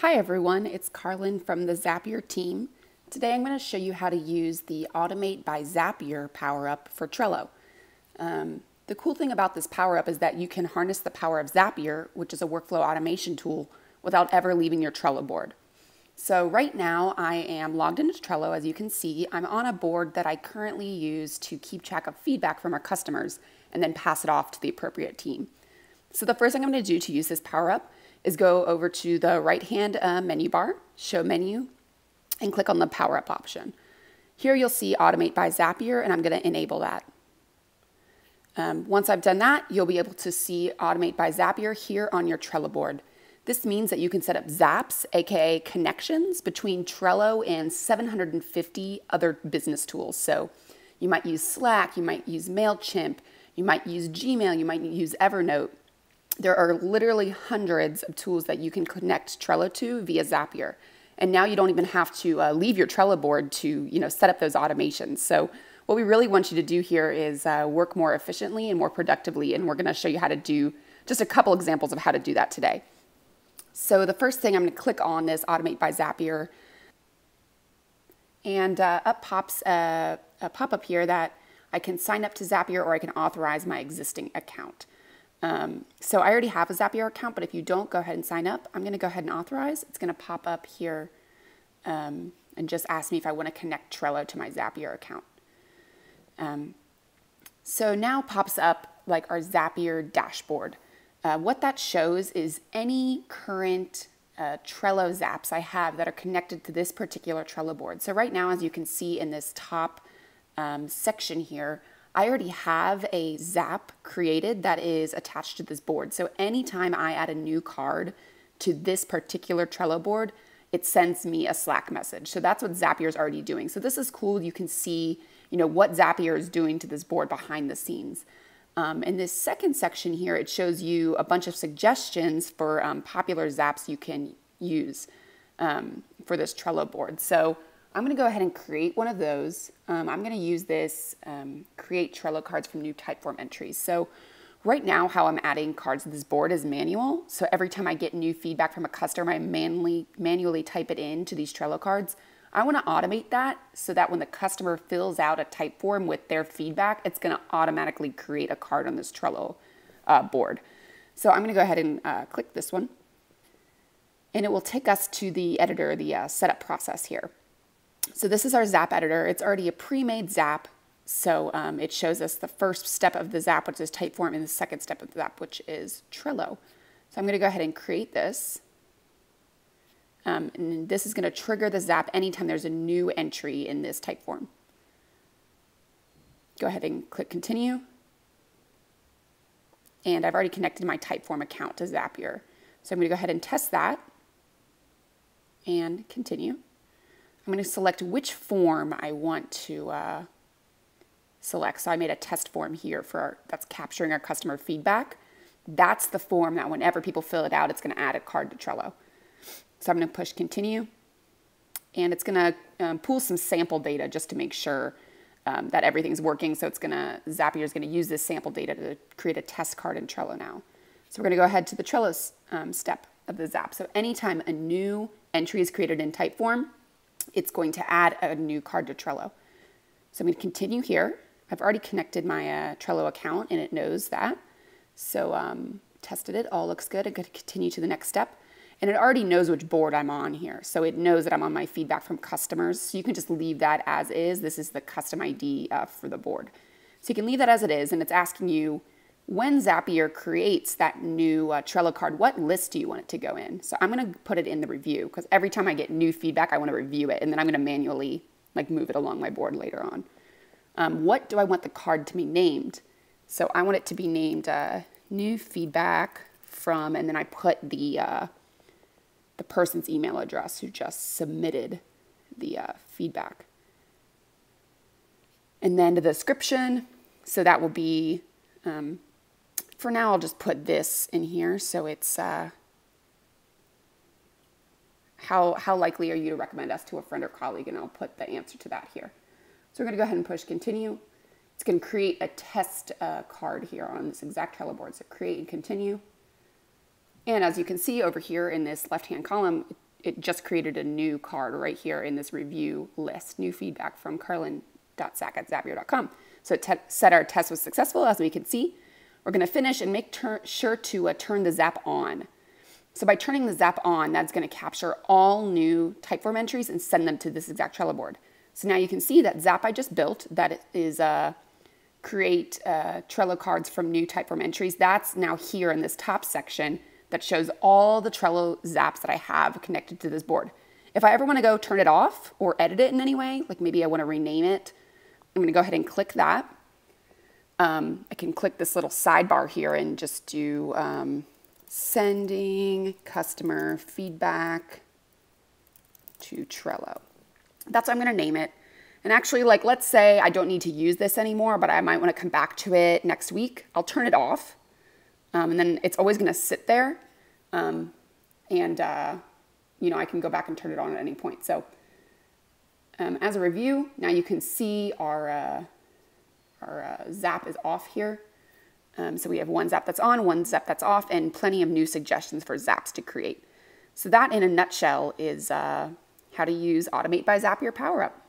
Hi everyone, it's Carlin from the Zapier team. Today I'm going to show you how to use the Automate by Zapier power-up for Trello. Um, the cool thing about this power-up is that you can harness the power of Zapier, which is a workflow automation tool, without ever leaving your Trello board. So right now I am logged into Trello. As you can see, I'm on a board that I currently use to keep track of feedback from our customers and then pass it off to the appropriate team. So the first thing I'm going to do to use this power-up is go over to the right-hand uh, menu bar, Show Menu, and click on the Power Up option. Here you'll see Automate by Zapier, and I'm going to enable that. Um, once I've done that, you'll be able to see Automate by Zapier here on your Trello board. This means that you can set up zaps, aka connections, between Trello and 750 other business tools. So you might use Slack, you might use MailChimp, you might use Gmail, you might use Evernote. There are literally hundreds of tools that you can connect Trello to via Zapier. And now you don't even have to uh, leave your Trello board to you know, set up those automations. So what we really want you to do here is uh, work more efficiently and more productively. And we're going to show you how to do just a couple examples of how to do that today. So the first thing I'm going to click on is Automate by Zapier. And uh, up pops a, a pop-up here that I can sign up to Zapier or I can authorize my existing account. Um, so I already have a Zapier account, but if you don't, go ahead and sign up. I'm going to go ahead and authorize. It's going to pop up here um, and just ask me if I want to connect Trello to my Zapier account. Um, so now pops up like our Zapier dashboard. Uh, what that shows is any current uh, Trello zaps I have that are connected to this particular Trello board. So right now, as you can see in this top um, section here, I already have a Zap created that is attached to this board. So anytime I add a new card to this particular Trello board, it sends me a Slack message. So that's what Zapier is already doing. So this is cool. You can see, you know, what Zapier is doing to this board behind the scenes. Um, in this second section here, it shows you a bunch of suggestions for um, popular Zaps you can use um, for this Trello board. So I'm going to go ahead and create one of those. Um, I'm going to use this um, create Trello cards from new typeform entries. So right now how I'm adding cards to this board is manual. So every time I get new feedback from a customer, I manually, manually type it into these Trello cards. I want to automate that so that when the customer fills out a Typeform with their feedback, it's going to automatically create a card on this Trello uh, board. So I'm going to go ahead and uh, click this one. And it will take us to the editor, the uh, setup process here. So this is our Zap editor. It's already a pre-made Zap. So um, it shows us the first step of the Zap, which is Typeform, and the second step of the Zap, which is Trello. So I'm going to go ahead and create this. Um, and this is going to trigger the Zap anytime there's a new entry in this Typeform. Go ahead and click Continue. And I've already connected my Typeform account to Zapier. So I'm going to go ahead and test that and continue. I'm going to select which form I want to uh, select. So I made a test form here for our, that's capturing our customer feedback. That's the form that whenever people fill it out, it's going to add a card to Trello. So I'm going to push continue and it's going to um, pull some sample data just to make sure um, that everything's working. So it's going to, Zapier is going to use this sample data to create a test card in Trello now. So we're going to go ahead to the Trello um, step of the Zap. So anytime a new entry is created in Typeform, it's going to add a new card to Trello. So I'm going to continue here. I've already connected my uh, Trello account and it knows that. So um, tested it, all looks good. I'm going to continue to the next step. And it already knows which board I'm on here. So it knows that I'm on my feedback from customers. So you can just leave that as is. This is the custom ID uh, for the board. So you can leave that as it is and it's asking you when Zapier creates that new uh, Trello card, what list do you want it to go in? So I'm going to put it in the review because every time I get new feedback, I want to review it and then I'm going to manually like move it along my board later on. Um, what do I want the card to be named? So I want it to be named uh, new feedback from, and then I put the uh, the person's email address who just submitted the uh, feedback. And then the description, so that will be um, for now, I'll just put this in here. So it's uh, how, how likely are you to recommend us to a friend or colleague? And I'll put the answer to that here. So we're going to go ahead and push continue. It's going to create a test uh, card here on this exact Trello board. So create and continue. And as you can see over here in this left-hand column, it just created a new card right here in this review list, new feedback from carlin.sack at zapier.com. So it said our test was successful, as we can see. We're going to finish and make sure to uh, turn the zap on. So by turning the zap on, that's going to capture all new Typeform entries and send them to this exact Trello board. So now you can see that zap I just built, that is uh, create uh, Trello cards from new Typeform entries. That's now here in this top section that shows all the Trello zaps that I have connected to this board. If I ever want to go turn it off or edit it in any way, like maybe I want to rename it, I'm going to go ahead and click that. Um, I can click this little sidebar here and just do um, sending customer feedback to Trello. That's what I'm going to name it. And actually, like, let's say I don't need to use this anymore, but I might want to come back to it next week. I'll turn it off. Um, and then it's always going to sit there. Um, and, uh, you know, I can go back and turn it on at any point. So um, as a review, now you can see our, uh, our uh, zap is off here. Um, so we have one zap that's on, one zap that's off, and plenty of new suggestions for zaps to create. So that in a nutshell is uh, how to use Automate by Zapier Power Up.